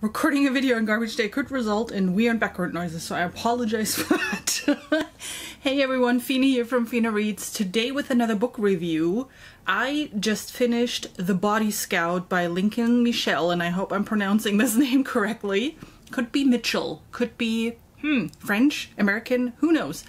recording a video on Garbage Day could result in weird background noises, so I apologize for that. hey everyone, Fina here from Fine Reads. Today with another book review. I just finished The Body Scout by Lincoln Michel, and I hope I'm pronouncing this name correctly. Could be Mitchell, could be, hmm, French, American, who knows.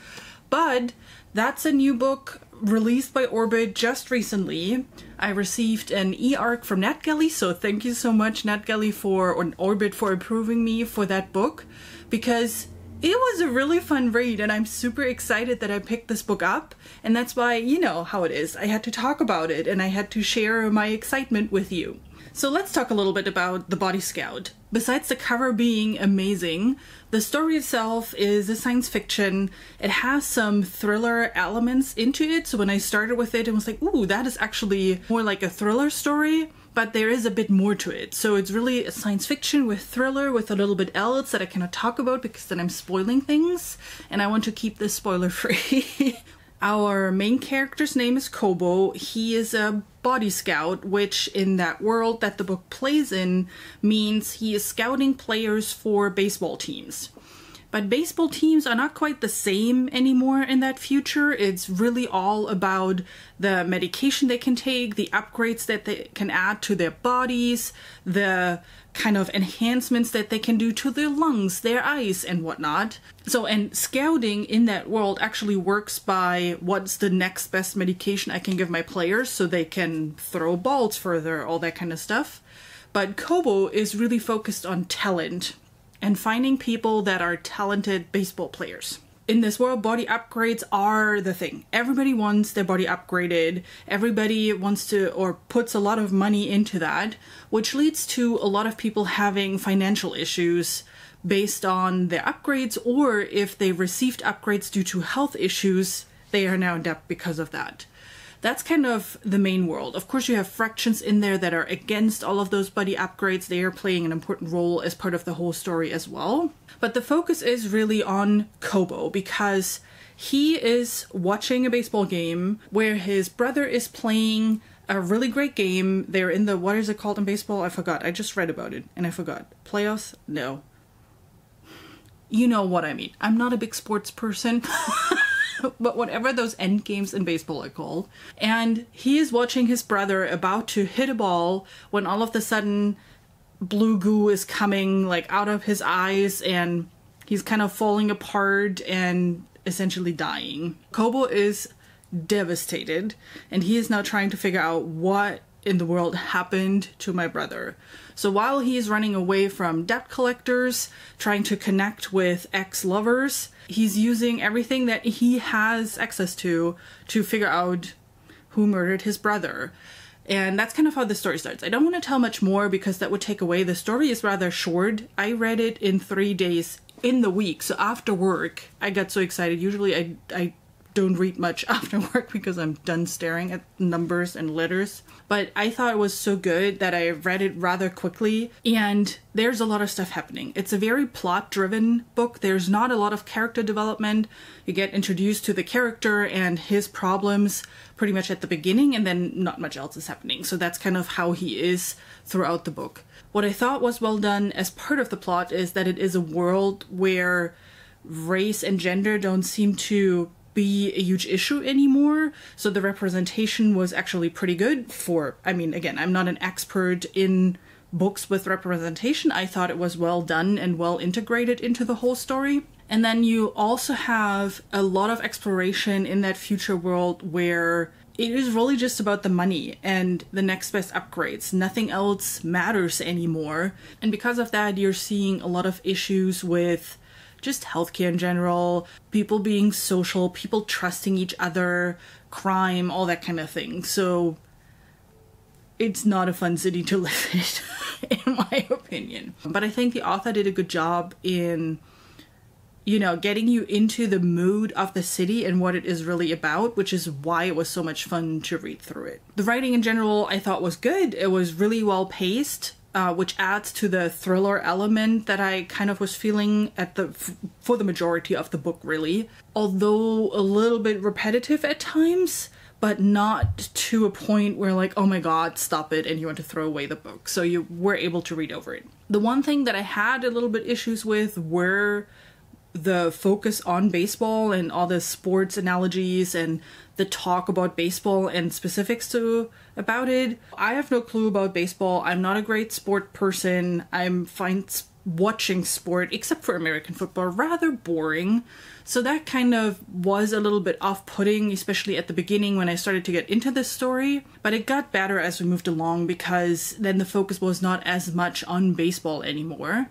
But that's a new book released by Orbit just recently. I received an e-arc from NetGalley, so thank you so much NetGalley for or Orbit for approving me for that book because it was a really fun read and I'm super excited that I picked this book up and that's why you know how it is. I had to talk about it and I had to share my excitement with you. So let's talk a little bit about The Body Scout. Besides the cover being amazing, the story itself is a science fiction. It has some thriller elements into it. So when I started with it, it was like, ooh, that is actually more like a thriller story but there is a bit more to it. So it's really a science fiction with thriller with a little bit else that I cannot talk about because then I'm spoiling things and I want to keep this spoiler free. Our main character's name is Kobo. He is a body scout, which in that world that the book plays in means he is scouting players for baseball teams. But baseball teams are not quite the same anymore in that future. It's really all about the medication they can take, the upgrades that they can add to their bodies, the kind of enhancements that they can do to their lungs, their eyes, and whatnot. So, and scouting in that world actually works by what's the next best medication I can give my players so they can throw balls further, all that kind of stuff. But Kobo is really focused on talent and finding people that are talented baseball players. In this world, body upgrades are the thing. Everybody wants their body upgraded. Everybody wants to or puts a lot of money into that, which leads to a lot of people having financial issues based on their upgrades, or if they received upgrades due to health issues, they are now in debt because of that that's kind of the main world. Of course, you have fractions in there that are against all of those buddy upgrades. They are playing an important role as part of the whole story as well. But the focus is really on Kobo because he is watching a baseball game where his brother is playing a really great game. They're in the what is it called in baseball? I forgot. I just read about it and I forgot. Playoffs? No. You know what I mean. I'm not a big sports person. but whatever those end games in baseball are called. And he is watching his brother about to hit a ball when all of a sudden blue goo is coming like out of his eyes and he's kind of falling apart and essentially dying. Kobo is devastated and he is now trying to figure out what in the world happened to my brother. So while he's running away from debt collectors, trying to connect with ex lovers, he's using everything that he has access to to figure out who murdered his brother. And that's kind of how the story starts. I don't want to tell much more because that would take away. The story is rather short. I read it in three days in the week. So after work, I got so excited. Usually I, I don't read much after work because I'm done staring at numbers and letters. But I thought it was so good that I read it rather quickly, and there's a lot of stuff happening. It's a very plot driven book. There's not a lot of character development. You get introduced to the character and his problems pretty much at the beginning, and then not much else is happening. So that's kind of how he is throughout the book. What I thought was well done as part of the plot is that it is a world where race and gender don't seem to be a huge issue anymore. So the representation was actually pretty good for, I mean, again, I'm not an expert in books with representation. I thought it was well done and well integrated into the whole story. And then you also have a lot of exploration in that future world where it is really just about the money and the next best upgrades. Nothing else matters anymore. And because of that, you're seeing a lot of issues with just healthcare in general, people being social, people trusting each other, crime, all that kind of thing. So it's not a fun city to live in, in my opinion. But I think the author did a good job in you know, getting you into the mood of the city and what it is really about, which is why it was so much fun to read through it. The writing in general I thought was good. It was really well paced uh, which adds to the thriller element that I kind of was feeling at the f- for the majority of the book, really. Although a little bit repetitive at times, but not to a point where like, oh my god, stop it, and you want to throw away the book. So you were able to read over it. The one thing that I had a little bit issues with were the focus on baseball and all the sports analogies and the talk about baseball and specifics to about it. I have no clue about baseball. I'm not a great sport person. I'm fine watching sport, except for American football, rather boring. So that kind of was a little bit off putting, especially at the beginning when I started to get into this story. But it got better as we moved along because then the focus was not as much on baseball anymore.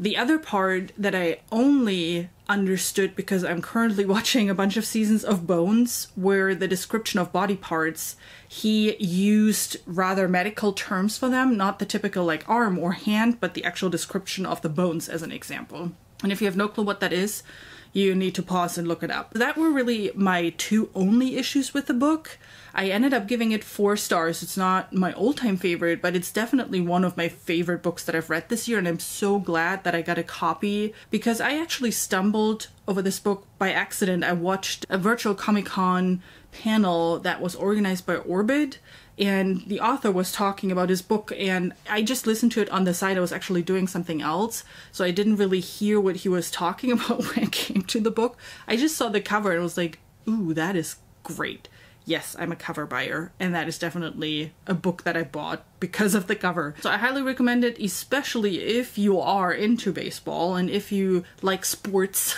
The other part that I only understood because I'm currently watching a bunch of seasons of Bones, where the description of body parts, he used rather medical terms for them, not the typical like arm or hand, but the actual description of the bones as an example. And if you have no clue what that is, you need to pause and look it up. That were really my two only issues with the book. I ended up giving it four stars. It's not my all time favorite, but it's definitely one of my favorite books that I've read this year, and I'm so glad that I got a copy because I actually stumbled over this book by accident. I watched a virtual Comic Con panel that was organized by Orbit and the author was talking about his book and i just listened to it on the side i was actually doing something else so i didn't really hear what he was talking about when it came to the book. I just saw the cover and was like ooh that is great. Yes i'm a cover buyer and that is definitely a book that i bought because of the cover. So i highly recommend it especially if you are into baseball and if you like sports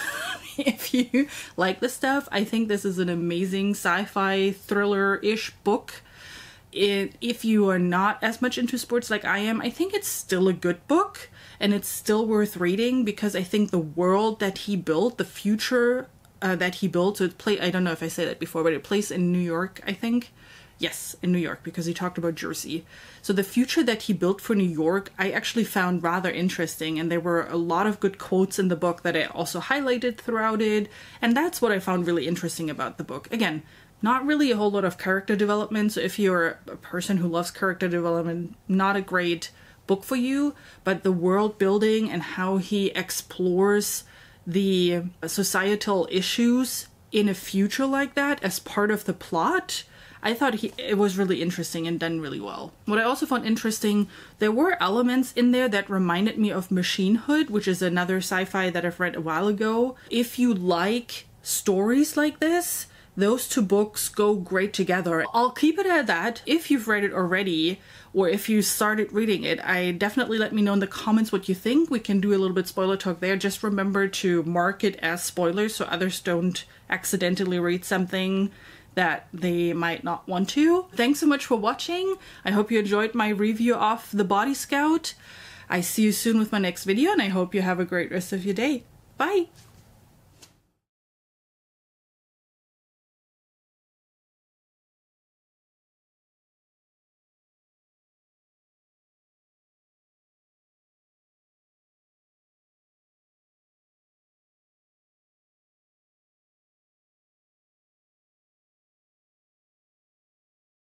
if you like the stuff. I think this is an amazing sci-fi thriller-ish book. It, if you are not as much into sports like I am, I think it's still a good book and it's still worth reading because I think the world that he built, the future uh, that he built, so it play I don't know if I said that before, but it plays in New York, I think. Yes, in New York because he talked about Jersey. So the future that he built for New York, I actually found rather interesting and there were a lot of good quotes in the book that I also highlighted throughout it, and that's what I found really interesting about the book. Again, not really a whole lot of character development. So if you're a person who loves character development, not a great book for you, but the world building and how he explores the societal issues in a future like that as part of the plot. I thought he, it was really interesting and done really well. What I also found interesting, there were elements in there that reminded me of Machinehood, which is another sci fi that I've read a while ago. If you like stories like this, those two books go great together. I'll keep it at that. If you've read it already, or if you started reading it, I definitely let me know in the comments what you think. We can do a little bit spoiler talk there. Just remember to mark it as spoilers so others don't accidentally read something that they might not want to. Thanks so much for watching. I hope you enjoyed my review of The Body Scout. I see you soon with my next video and I hope you have a great rest of your day. Bye!